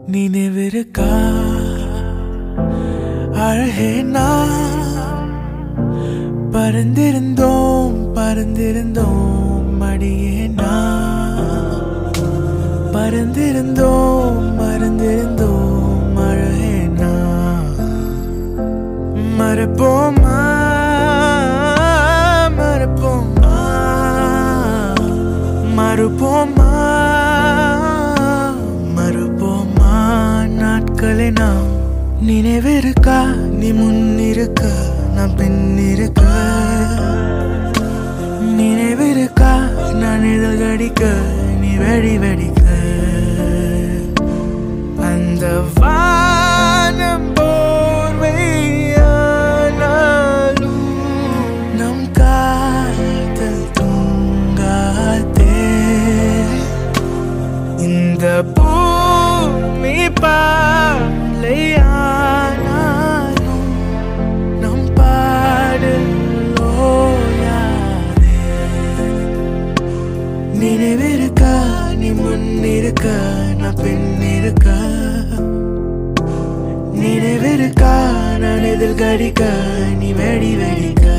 நினைவிருக்கா? அழகே நான் பறந்திருந்தோம் பறந்திருந்தோம் அடியே நான் பறந்திருந்தோம் மறந்திருந்தோம் அழகே நான் மறப்போமா மறப்போமா? மறுப்போமா? மறுப்போமா? நாட்களே நாம் நினைவிருக்கா நீ முன்னிருக்க நான் பின்னிருக்க நினைவிருக்கா நான் இதழ் கடிக்க நீ வெடி வெடிக்க. அந்த வானம் போர்வையானாலும் நம் காதல் தூங்காதே. இந்த பூமி பா நினைவிருக்கா? நீ முன்னிருக்க? நான் பின்னிருக்க? நினைவிருக்கா? நான் எதிர்கடிக்க? நீ வெடி வெடிக்க?